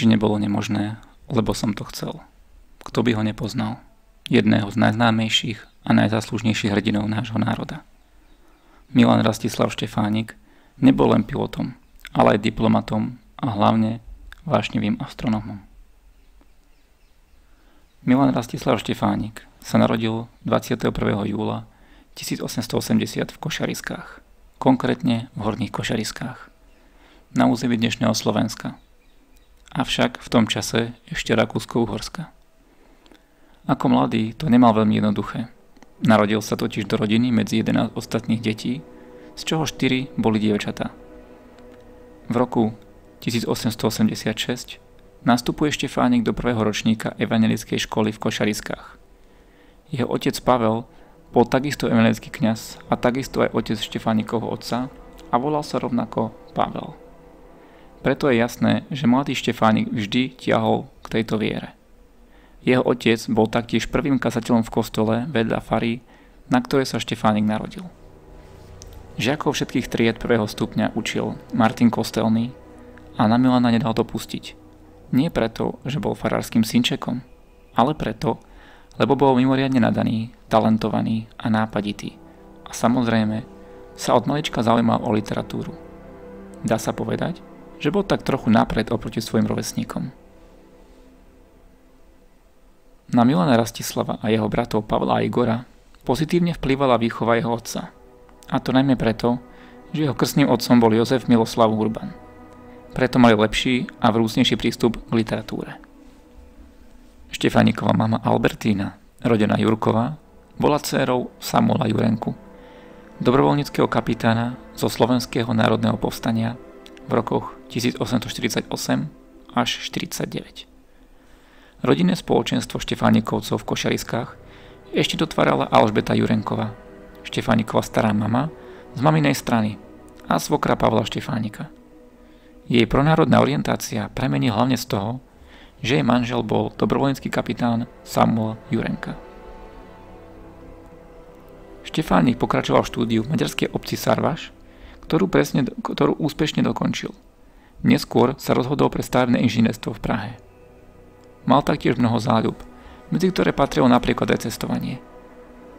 Nič nebolo nemožné, lebo som to chcel. Kto by ho nepoznal? Jedného z najznámejších a najzaslužnejších hrdinov nášho národa. Milan Rastislav Štefánik nebol len pilotom, ale aj diplomatom a hlavne vášnevým astronómom. Milan Rastislav Štefánik sa narodil 21. júla 1880 v Košariskách, konkrétne v Horných Košariskách, na území dnešného Slovenska – avšak v tom čase ešte Rakúsko-Uhorska. Ako mladý to nemal veľmi jednoduché. Narodil sa totiž do rodiny medzi 11 ostatných detí, z čoho 4 boli dievčatá. V roku 1886 nastupuje Štefánik do prvého ročníka evangelickej školy v Košariskách. Jeho otec Pavel bol takisto evangelický kňaz a takisto aj otec Štefánikovho otca a volal sa rovnako Pavel. Preto je jasné, že mladý Štefánik vždy tiahol k tejto viere. Jeho otec bol taktiež prvým kazateľom v kostole vedľa fary, na ktorej sa Štefánik narodil. Žiakov všetkých tried prvého stupňa učil Martin Kostelný a na Milana nedal to pustiť. Nie preto, že bol farárským synčekom, ale preto, lebo bol mimoriadne nadaný, talentovaný a nápaditý. A samozrejme sa od malička zaujímal o literatúru. Dá sa povedať, že bol tak trochu napred oproti svojim rovesníkom. Na Milana Rastislava a jeho bratov Pavla a Igora pozitívne vplyvala výchova jeho otca. A to najmä preto, že jeho krstným otcom bol Jozef Miloslav Urban. Preto mali lepší a vrúcnejší prístup k literatúre. Štefániková mama Albertína, rodená Jurková, bola dcérou Samuela Jurenku, dobrovoľníckého kapitána zo Slovenského národného povstania v rokoch 1848 až 49. Rodinné spoločenstvo Štefánikovcov v Košariskách ešte dotvárala Alžbeta Jurenková, Štefánikova stará mama z maminej strany a svokra Pavla Štefánika. Jej pronárodná orientácia premení hlavne z toho, že jej manžel bol dobrovoľnícky kapitán Samuel Jurenka. Štefánik pokračoval v štúdiu v maďarskej obci Sarvaš ktorú, presne, ktorú úspešne dokončil. Neskôr sa rozhodol pre stavebné inžinierstvo v Prahe. Mal taktiež mnoho záľub, medzi ktoré patrilo napríklad aj cestovanie.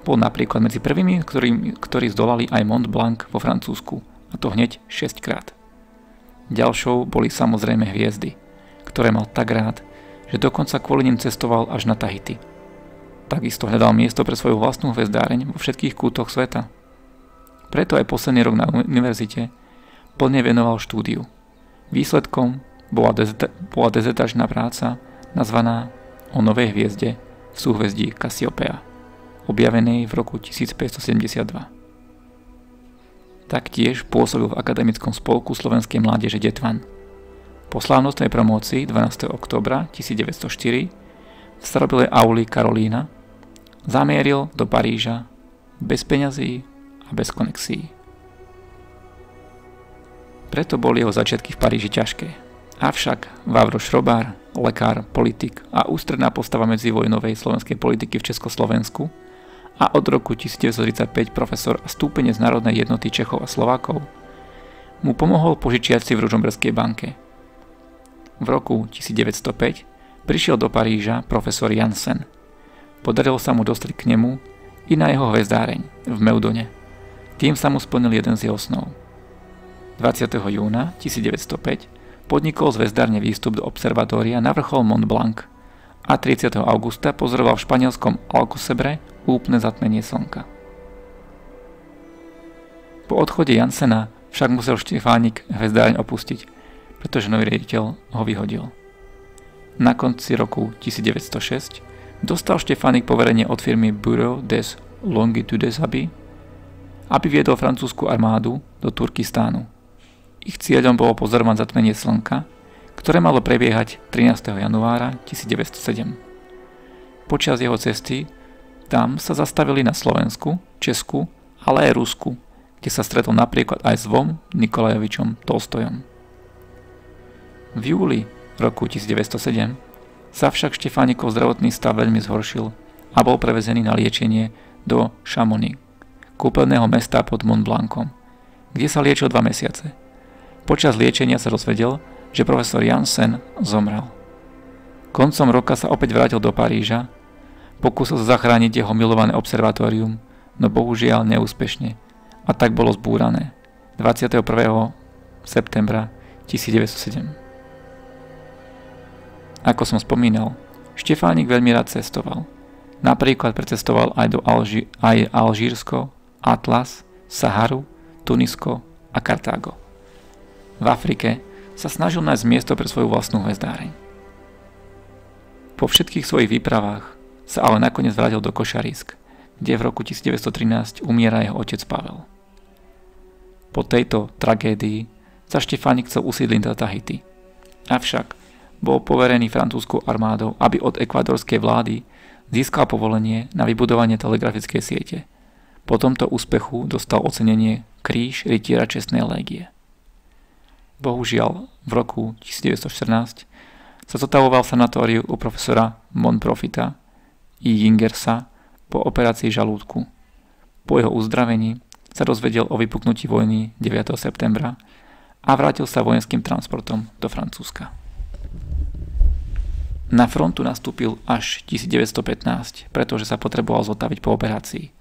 Bol napríklad medzi prvými, ktorí, ktorí zdolali aj Mont Blanc vo Francúzsku, a to hneď 6 krát. Ďalšou boli samozrejme hviezdy, ktoré mal tak rád, že dokonca kvôli nim cestoval až na Tahiti. Takisto hľadal miesto pre svoju vlastnú hvezdáreň vo všetkých kútoch sveta, preto aj posledný rok na univerzite plne venoval štúdiu. Výsledkom bola, dezeta- bola dezetačná práca nazvaná o novej hviezde v súhvezdí Cassiopeia, objavenej v roku 1572. Taktiež pôsobil v akademickom spolku Slovenskej mládeže Detvan. Po slávnostnej promócii 12. oktobra 1904 v starobilej auli Karolína zamieril do Paríža bez peňazí, a bez konexií. Preto boli jeho začiatky v Paríži ťažké. Avšak Vavro Šrobár, lekár, politik a ústredná postava medzivojnovej slovenskej politiky v Československu a od roku 1935 profesor a stúpenec Národnej jednoty Čechov a Slovákov, mu pomohol požičiať si v Ružomberskej banke. V roku 1905 prišiel do Paríža profesor Jansen. Podarilo sa mu dostať k nemu i na jeho hvezdáreň v Meudone. Tým sa mu splnil jeden z jeho snov. 20. júna 1905 podnikol zvezdárne výstup do observatória na vrchol Mont Blanc a 30. augusta pozoroval v španielskom Alcosebre úplne zatmenie slnka. Po odchode Jansena však musel Štefánik hvezdáreň opustiť, pretože nový riaditeľ ho vyhodil. Na konci roku 1906 dostal Štefánik poverenie od firmy Bureau des Longitudes Habits aby viedol francúzsku armádu do Turkistánu. Ich cieľom bolo pozorovať zatmenie slnka, ktoré malo prebiehať 13. januára 1907. Počas jeho cesty tam sa zastavili na Slovensku, Česku, ale aj Rusku, kde sa stretol napríklad aj s Vom Nikolajevičom Tolstojom. V júli roku 1907 sa však Štefánikov zdravotný stav veľmi zhoršil a bol prevezený na liečenie do Chamonix kúpeľného mesta pod Mont Blancom, kde sa liečil dva mesiace. Počas liečenia sa dozvedel, že profesor Jansen zomrel. Koncom roka sa opäť vrátil do Paríža, pokúsil sa zachrániť jeho milované observatórium, no bohužiaľ neúspešne a tak bolo zbúrané 21. septembra 1907. Ako som spomínal, Štefánik veľmi rád cestoval. Napríklad precestoval aj do Alži- aj Alžírsko, Atlas, Saharu, Tunisko a Kartágo. V Afrike sa snažil nájsť miesto pre svoju vlastnú hvezdáreň. Po všetkých svojich výpravách sa ale nakoniec vrátil do Košarisk, kde v roku 1913 umiera jeho otec Pavel. Po tejto tragédii sa Štefánik chcel usídliť do Tahiti. Avšak bol poverený francúzskou armádou, aby od ekvadorskej vlády získal povolenie na vybudovanie telegrafickej siete. Po tomto úspechu dostal ocenenie Kríž rytiera čestnej légie. Bohužiaľ, v roku 1914 sa zotavoval v sanatóriu u profesora Monprofita i Jingersa po operácii žalúdku. Po jeho uzdravení sa dozvedel o vypuknutí vojny 9. septembra a vrátil sa vojenským transportom do Francúzska. Na frontu nastúpil až 1915, pretože sa potreboval zotaviť po operácii.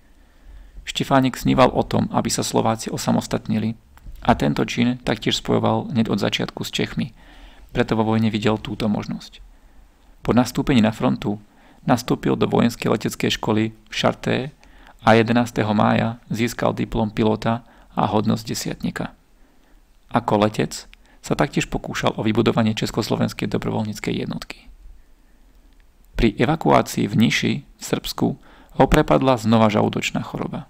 Štefánik sníval o tom, aby sa Slováci osamostatnili a tento čin taktiež spojoval hneď od začiatku s Čechmi, preto vo vojne videl túto možnosť. Po nastúpení na frontu nastúpil do vojenskej leteckej školy v Charté a 11. mája získal diplom pilota a hodnosť desiatnika. Ako letec sa taktiež pokúšal o vybudovanie Československej dobrovoľníckej jednotky. Pri evakuácii v Niši v Srbsku ho prepadla znova žalúdočná choroba.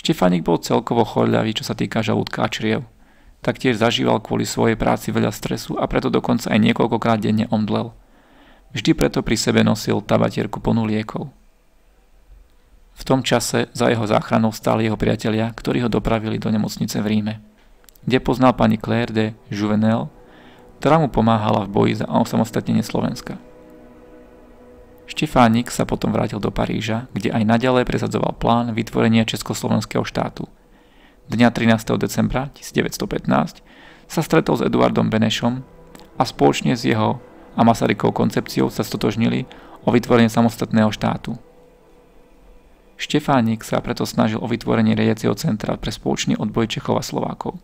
Štefánik bol celkovo choľavý, čo sa týka žalúdka a čriev. Taktiež zažíval kvôli svojej práci veľa stresu a preto dokonca aj niekoľkokrát denne omdlel. Vždy preto pri sebe nosil tabatierku plnú liekov. V tom čase za jeho záchranou stáli jeho priatelia, ktorí ho dopravili do nemocnice v Ríme, kde poznal pani Claire de Juvenel, ktorá mu pomáhala v boji za osamostatnenie Slovenska. Štefánik sa potom vrátil do Paríža, kde aj naďalej presadzoval plán vytvorenia Československého štátu. Dňa 13. decembra 1915 sa stretol s Eduardom Benešom a spoločne s jeho a Masarykovou koncepciou sa stotožnili o vytvorenie samostatného štátu. Štefánik sa preto snažil o vytvorenie riadiaceho centra pre spoločný odboj Čechov a Slovákov.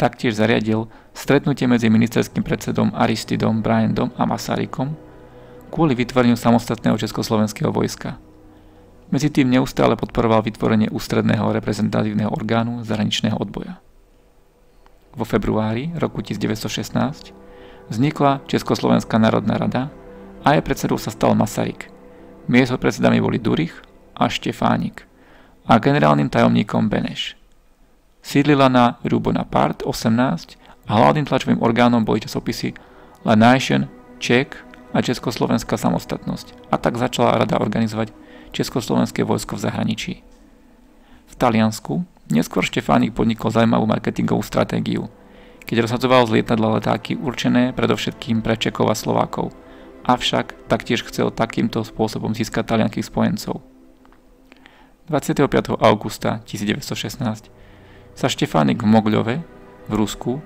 Taktiež zariadil stretnutie medzi ministerským predsedom Aristidom Bryandom a Masarykom, kvôli vytvoreniu samostatného československého vojska. Medzi tým neustále podporoval vytvorenie ústredného reprezentatívneho orgánu zahraničného odboja. Vo februári roku 1916 vznikla Československá národná rada a aj predsedou sa stal Masaryk. Miesto predsedami boli Durich a Štefánik a generálnym tajomníkom Beneš. Sídlila na Rue Bonaparte 18 a hlavným tlačovým orgánom boli časopisy La Nation, Czech a Československá samostatnosť a tak začala rada organizovať Československé vojsko v zahraničí. V Taliansku neskôr Štefánik podnikol zaujímavú marketingovú stratégiu, keď rozhadzoval z lietadla letáky určené predovšetkým pre Čekov a Slovákov, avšak taktiež chcel takýmto spôsobom získať talianských spojencov. 25. augusta 1916 sa Štefánik v Mogľove v Rusku,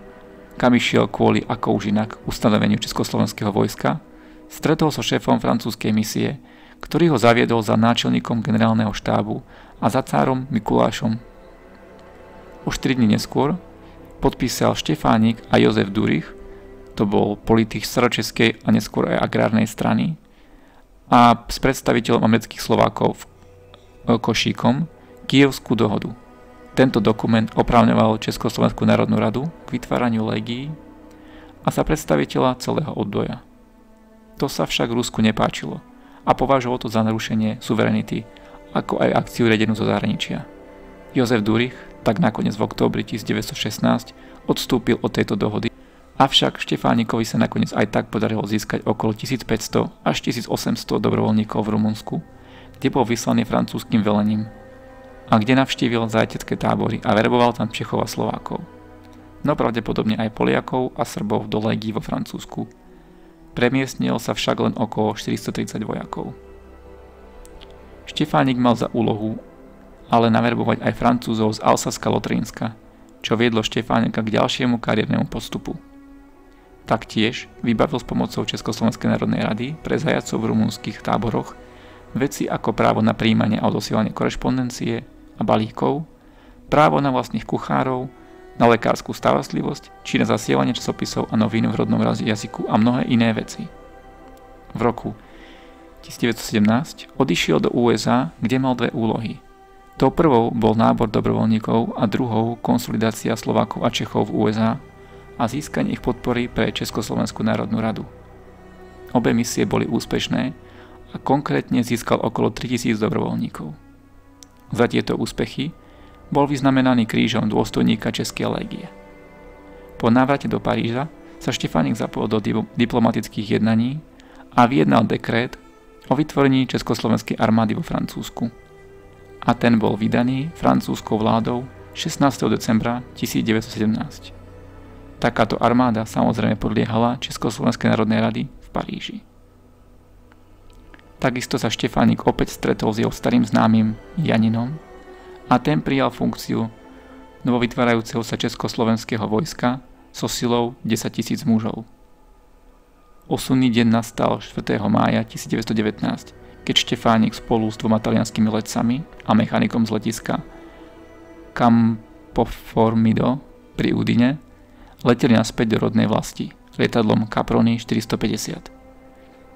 kam išiel kvôli ako už inak ustanoveniu Československého vojska, Stretol so šéfom francúzskej misie, ktorý ho zaviedol za náčelníkom generálneho štábu a za cárom Mikulášom. O 4 dní neskôr podpísal Štefánik a Jozef Durich, to bol politik staročeskej a neskôr aj agrárnej strany, a s predstaviteľom amerických Slovákov Košíkom Kievskú dohodu. Tento dokument opravňoval Československú národnú radu k vytváraniu legií a sa predstaviteľa celého odboja. To sa však Rusku nepáčilo a považovalo to za narušenie suverenity, ako aj akciu redenú zo zahraničia. Jozef Durich tak nakoniec v októbri 1916 odstúpil od tejto dohody, avšak Štefánikovi sa nakoniec aj tak podarilo získať okolo 1500 až 1800 dobrovoľníkov v Rumunsku, kde bol vyslaný francúzským velením a kde navštívil zajtecké tábory a verboval tam Čechov a Slovákov. No pravdepodobne aj Poliakov a Srbov do legí vo Francúzsku, Premiestnil sa však len okolo 430 vojakov. Štefánik mal za úlohu ale naverbovať aj Francúzov z Alsaska Lotrínska, čo viedlo Štefánika k ďalšiemu kariérnemu postupu. Taktiež vybavil s pomocou Československej národnej rady pre zajacov v rumúnskych táboroch veci ako právo na príjmanie a odosielanie korešpondencie a balíkov, právo na vlastných kuchárov, na lekárskú starostlivosť či na zasielanie časopisov a novín v rodnom jazyku a mnohé iné veci. V roku 1917 odišiel do USA, kde mal dve úlohy. Tou prvou bol nábor dobrovoľníkov a druhou konsolidácia Slovákov a Čechov v USA a získanie ich podpory pre Československú národnú radu. Obe misie boli úspešné a konkrétne získal okolo 3000 dobrovoľníkov. Za tieto úspechy bol vyznamenaný krížom dôstojníka Českej légie. Po návrate do Paríža sa Štefánik zapojil do diplomatických jednaní a vyjednal dekrét o vytvorení Československej armády vo Francúzsku. A ten bol vydaný francúzskou vládou 16. decembra 1917. Takáto armáda samozrejme podliehala Československej národnej rady v Paríži. Takisto sa Štefánik opäť stretol s jeho starým známym Janinom a ten prijal funkciu novovytvárajúceho sa československého vojska so silou 10 tisíc mužov. Osunný deň nastal 4. mája 1919, keď Štefánik spolu s dvoma talianskými letcami a mechanikom z letiska Campoformido pri Udine leteli naspäť do rodnej vlasti lietadlom Caproni 450.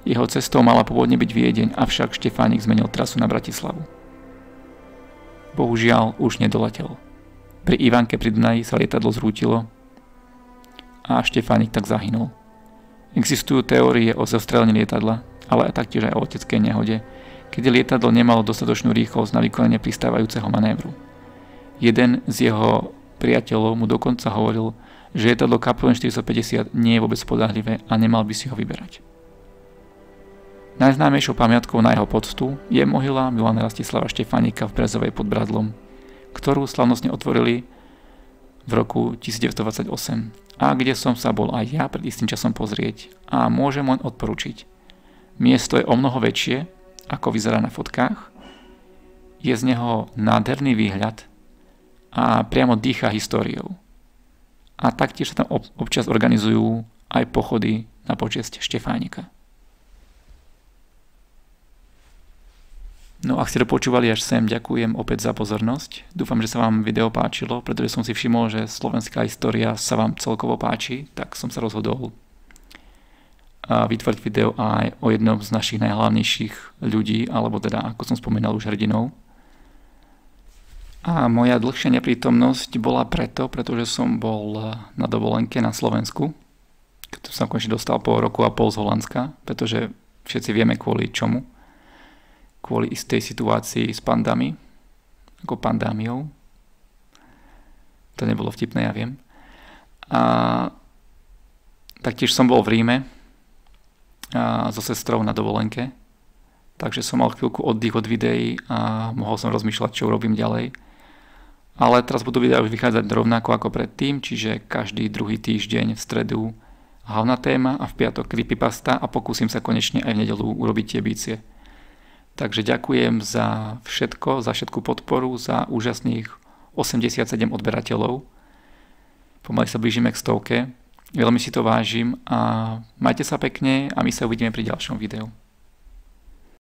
Jeho cestou mala pôvodne byť Viedeň, avšak Štefánik zmenil trasu na Bratislavu. Bohužiaľ už nedoletel. Pri Ivanke pri Dunaji sa lietadlo zrútilo a Štefánik tak zahynul. Existujú teórie o zostrelení lietadla, ale taktiež aj o leteckej nehode, kedy lietadlo nemalo dostatočnú rýchlosť na vykonanie pristávajúceho manévru. Jeden z jeho priateľov mu dokonca hovoril, že lietadlo Caprone 450 nie je vôbec podahlivé a nemal by si ho vyberať. Najznámejšou pamiatkou na jeho poctu je mohyla Milana Rastislava Štefánika v Brezovej pod Bradlom, ktorú slavnostne otvorili v roku 1928 a kde som sa bol aj ja pred istým časom pozrieť a môžem len odporučiť. Miesto je o mnoho väčšie, ako vyzerá na fotkách, je z neho nádherný výhľad a priamo dýcha históriou. A taktiež sa tam občas organizujú aj pochody na počesť Štefánika. No a ste to počúvali až sem, ďakujem opäť za pozornosť. Dúfam, že sa vám video páčilo, pretože som si všimol, že slovenská história sa vám celkovo páči, tak som sa rozhodol vytvoriť video aj o jednom z našich najhlavnejších ľudí, alebo teda, ako som spomínal, už hrdinov. A moja dlhšia neprítomnosť bola preto, pretože som bol na dovolenke na Slovensku, keď som konečne dostal po roku a pol z Holandska, pretože všetci vieme kvôli čomu kvôli istej situácii s pandami, ako pandámiou. To nebolo vtipné, ja viem. A taktiež som bol v Ríme a so sestrou na dovolenke, takže som mal chvíľku oddych od videí a mohol som rozmýšľať, čo urobím ďalej. Ale teraz budú videá už vychádzať rovnako ako predtým, čiže každý druhý týždeň v stredu hlavná téma a v piatok creepypasta a pokúsim sa konečne aj v nedelu urobiť tie bície. Takže ďakujem za všetko, za všetku podporu, za úžasných 87 odberateľov. Pomaly sa blížime k stovke. Veľmi si to vážim a majte sa pekne a my sa uvidíme pri ďalšom videu.